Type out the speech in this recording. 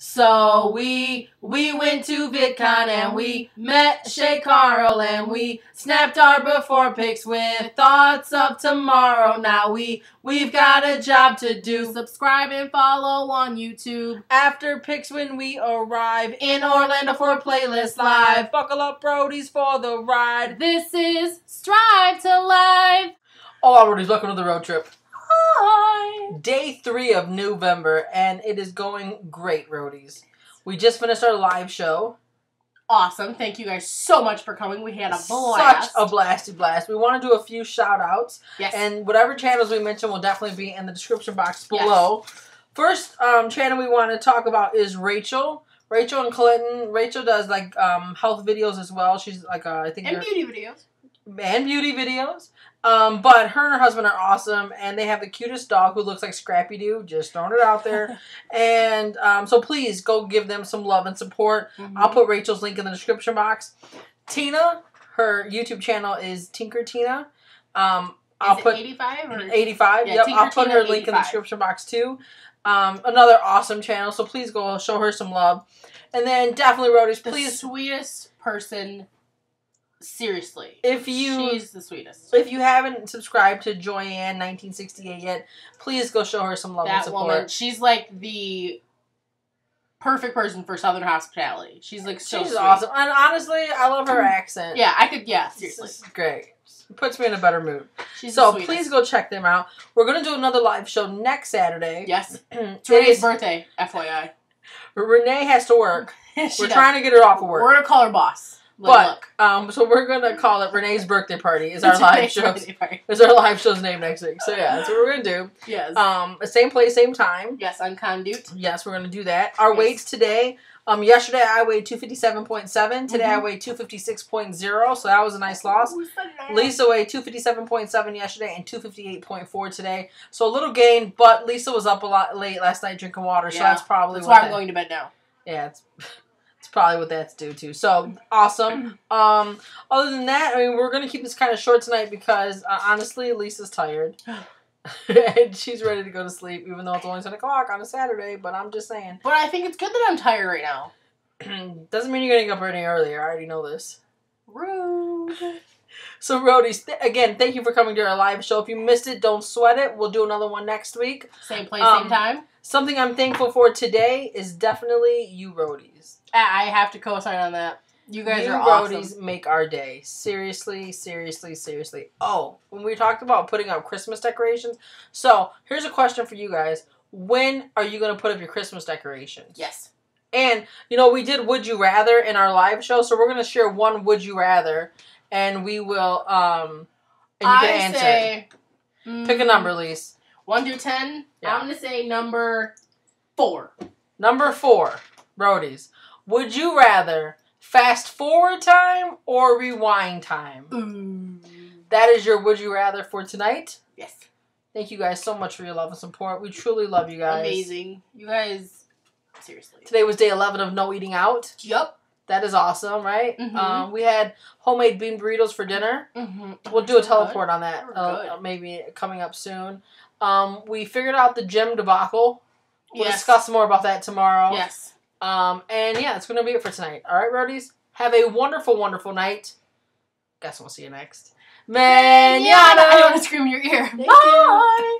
So we we went to VidCon and we met Shay Carl and we snapped our before pics with thoughts of tomorrow. Now we we've got a job to do. Subscribe and follow on YouTube. After pics when we arrive In Orlando for Playlist Live. Buckle up, Roadies, for the ride. This is Strive to Live. Oh, Roadies, welcome to the road trip. Day three of November, and it is going great, Roadies. We just finished our live show. Awesome. Thank you guys so much for coming. We had a blast. Such a blasty blast. We want to do a few shout outs, yes. and whatever channels we mention will definitely be in the description box below. First um, channel we want to talk about is Rachel. Rachel and Clinton. Rachel does like um, health videos as well. She's like uh, I think and beauty videos. and beauty videos. Um, but her and her husband are awesome, and they have the cutest dog who looks like Scrappy Doo. Just throwing it out there. and um, so please go give them some love and support. Mm-hmm. I'll put Rachel's link in the description box. Tina, her YouTube channel is Tinker Tina. Um, I'll put 85 or 85. Yeah, yep, Tinker I'll put Tina her link in the description box too. Um, another awesome channel, so please go show her some love. And then definitely, Roadies, the please, sweetest person. Seriously, if you she's the sweetest. If you haven't subscribed to JoyAnn 1968 yet, please go show her some love and support. woman, she's like the perfect person for Southern hospitality. She's like so She's sweet. awesome, and honestly, I love her mm. accent. Yeah, I could. Yeah, seriously, great. Puts me in a better mood. she's so please go check them out. We're gonna do another live show next Saturday. Yes, it's Renee's birthday. FYI, Renee has to work. We're does. trying to get her off of work. We're gonna call her boss. But um, so we're gonna call it Renee's birthday party. Is our live show? Is our live show's name next week? So yeah, that's what we're gonna do. Yes, Um, same place, same time. yes, on Conduit. Yes, we're gonna do that. Our Yes. weights today. Um, yesterday I weighed two fifty seven point seven. Today I Mhm. weighed two fifty six point zero. So that was a nice loss. Lisa weighed two fifty seven point seven yesterday and two fifty eight point four today. So a little gain, but Lisa was up a lot late last night drinking water. So that's probably That's why I'm that- going to bed now. Yeah, it's probably what that's due to. So awesome. Um, other than that, I mean, we're gonna keep this kind of short tonight because uh, honestly, Lisa's tired. and she's ready to go to sleep, even though it's only ten o'clock on a Saturday. But I'm just saying. But I think it's good that I'm tired right now. Doesn't mean you're getting up any earlier. I already know this. Rude. So, Roadies, th- again, thank you for coming to our live show. If you missed it, don't sweat it. We'll do another one next week. Same place, Um, same time. Something I'm thankful for today is definitely you, Roadies. I I have to co-sign on that. You guys you are awesome. Roadies make our day. Seriously, seriously, seriously. Oh, when we talked about putting up Christmas decorations, so here's a question for you guys. When are you going to put up your Christmas decorations? Yes. And you know, we did Would You Rather in our live show, so we're gonna share one Would You Rather, and we will um, and you I can answer. say Pick a mm, number, Lise. One through ten. Yeah. I'm gonna say number four. Number four, Roadies. Would you rather fast forward time or rewind time? Ooh. That is your Would You Rather for tonight. Yes. Thank you guys so much for your love and support. We truly love you guys. Amazing. You guys. Seriously. Today was day 11 of no eating out. Yup. That is awesome, right? Mhm. Um, we had homemade bean burritos for dinner. Mm-hmm. We'll do a teleport on that, uh, maybe coming up soon. Um, we figured out the gym debacle. We'll Yes. discuss more about that tomorrow. Yes. Um, and yeah, that's going to be it for tonight. All right, roadies? Have a wonderful, wonderful night. Guess we'll see you next. Manana! I don't want to scream in your ear. Thank Bye.